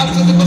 I'm